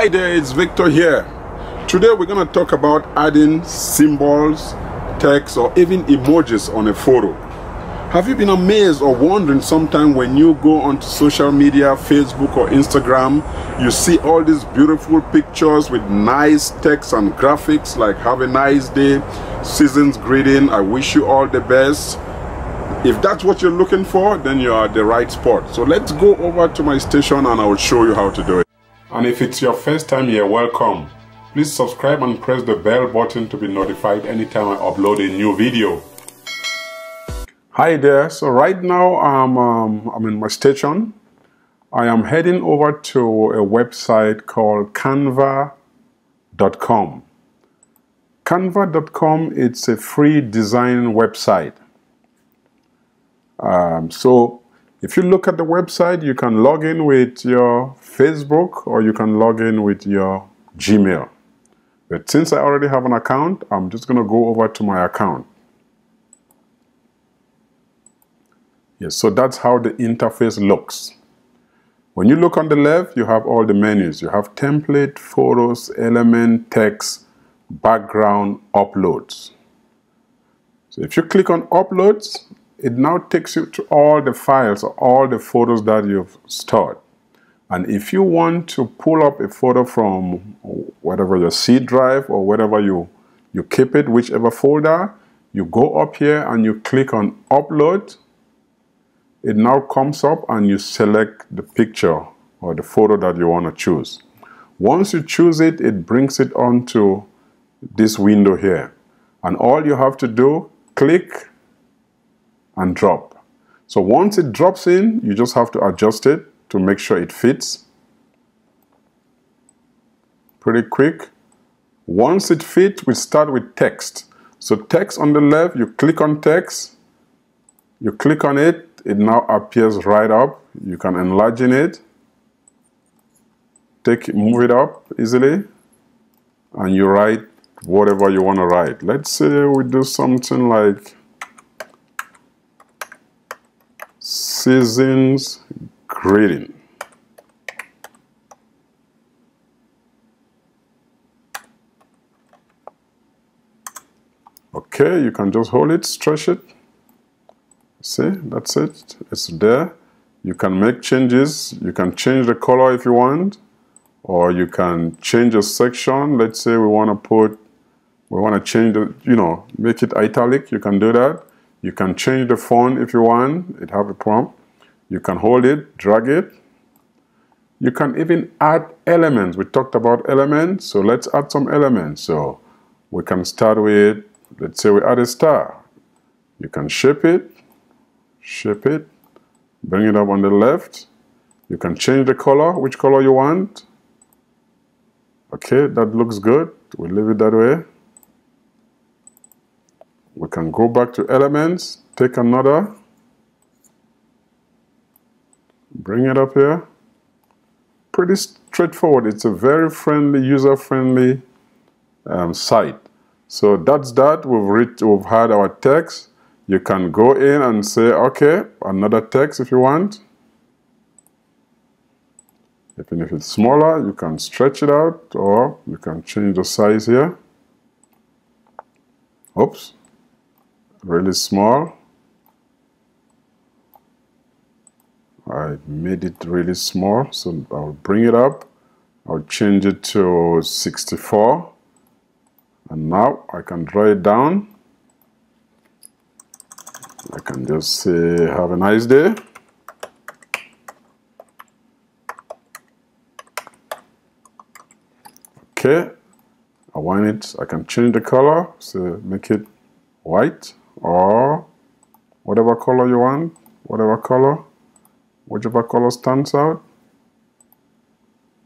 Hi there, it's Victor here. Today we're going to talk about adding symbols, text, or even emojis on a photo. Have you been amazed or wondering sometime when you go onto social media, Facebook or Instagram, you see all these beautiful pictures with nice text and graphics like have a nice day, season's greeting, I wish you all the best. If that's what you're looking for, then you are at the right spot. So let's go over to my station and I will show you how to do it. And if it's your first time here, welcome. Please subscribe and press the bell button to be notified anytime I upload a new video. Hi there. So right now I'm, um, I'm in my station. I am heading over to a website called canva.com. Canva.com it's a free design website. Um, so if you look at the website, you can log in with your Facebook or you can log in with your Gmail. But since I already have an account, I'm just going to go over to my account. Yes, so that's how the interface looks. When you look on the left, you have all the menus. You have template, photos, element, text, background, uploads. So if you click on uploads, it now takes you to all the files, or all the photos that you've stored. And if you want to pull up a photo from whatever your C drive or whatever you, you keep it, whichever folder, you go up here and you click on upload. It now comes up and you select the picture or the photo that you want to choose. Once you choose it, it brings it onto this window here. And all you have to do, click and drop. So once it drops in, you just have to adjust it to make sure it fits. Pretty quick. Once it fits, we start with text. So text on the left, you click on text, you click on it, it now appears right up. You can enlarge it, take it, move it up easily, and you write whatever you want to write. Let's say we do something like seasons greeting. Okay, you can just hold it, stretch it. See, that's it. It's there. You can make changes. You can change the color if you want, or you can change a section. Let's say we want to put, we want to change the, you know, make it italic. You can do that. You can change the font if you want. It have a prompt. You can hold it, drag it. You can even add elements. We talked about elements, so let's add some elements. So we can start with, let's say we add a star. You can shape it, shape it, bring it up on the left. You can change the color, which color you want. Okay, that looks good. We'll leave it that way. We can go back to elements, take another, bring it up here. Pretty straightforward. It's a very friendly, user-friendly um, site. So that's that. We've, read, we've had our text. You can go in and say, okay, another text if you want. Even if it's smaller, you can stretch it out or you can change the size here. Oops, really small. I made it really small, so I'll bring it up. I'll change it to 64. And now I can draw it down. I can just say, have a nice day. Okay, I want it, I can change the color, so make it white or whatever color you want, whatever color whichever color stands out.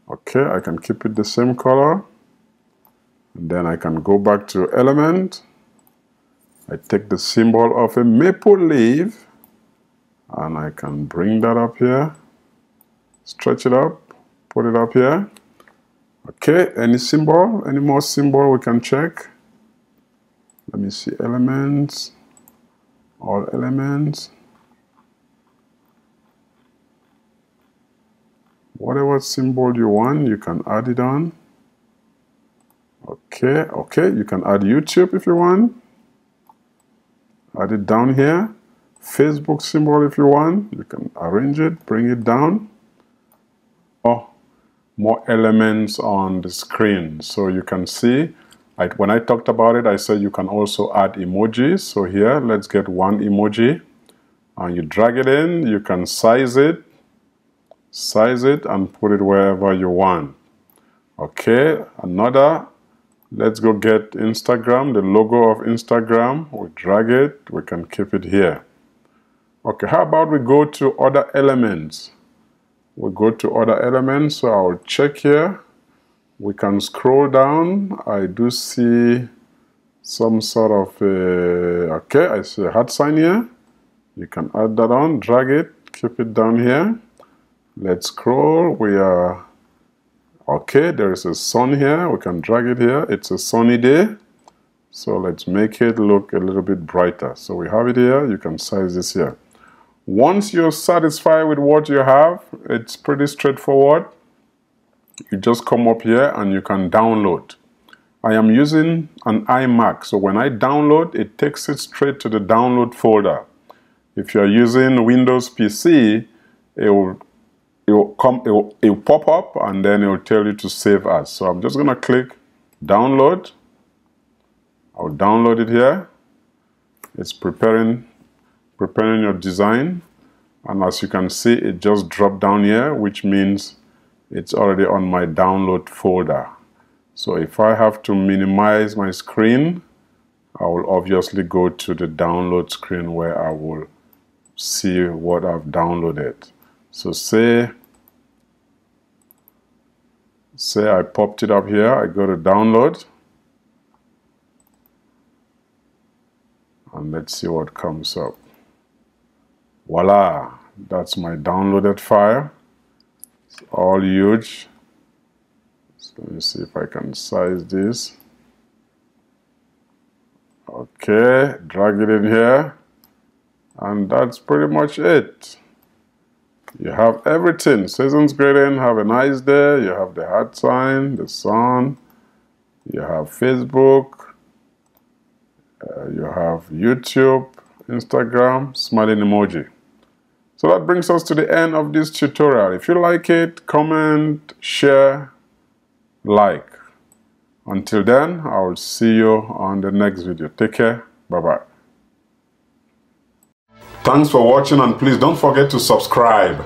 Okay, I can keep it the same color. And then I can go back to element. I take the symbol of a maple leaf and I can bring that up here, stretch it up, put it up here. Okay, any symbol, any more symbol we can check. Let me see elements, all elements. whatever symbol you want you can add it on. Okay okay you can add YouTube if you want. Add it down here. Facebook symbol if you want you can arrange it bring it down. Oh more elements on the screen. So you can see I, when I talked about it I said you can also add emojis. So here let's get one emoji. And you drag it in you can size it size it and put it wherever you want. Okay another let's go get Instagram the logo of Instagram. We drag it we can keep it here. Okay how about we go to other elements? We go to other elements so I'll check here we can scroll down. I do see some sort of a, okay I see a heart sign here. You can add that on drag it keep it down here. Let's scroll. We are okay there is a sun here. We can drag it here. It's a sunny day. So let's make it look a little bit brighter. So we have it here. You can size this here. Once you're satisfied with what you have it's pretty straightforward you just come up here and you can download. I am using an iMac so when I download it takes it straight to the download folder. If you're using Windows PC it will it will come it will, it will pop up and then it will tell you to save as. So I'm just gonna click download. I'll download it here. It's preparing preparing your design. And as you can see it just dropped down here which means it's already on my download folder so if I have to minimize my screen I will obviously go to the download screen where I will see what I've downloaded so say, say I popped it up here, I go to download. And let's see what comes up. Voila, that's my downloaded file. It's all huge. So let me see if I can size this. Okay, drag it in here. And that's pretty much it. You have everything. Seasons greeting, have a nice day. You have the heart sign, the sun. You have Facebook. Uh, you have YouTube, Instagram, smiling emoji. So that brings us to the end of this tutorial. If you like it, comment, share, like. Until then, I will see you on the next video. Take care. Bye-bye. Thanks for watching and please don't forget to subscribe.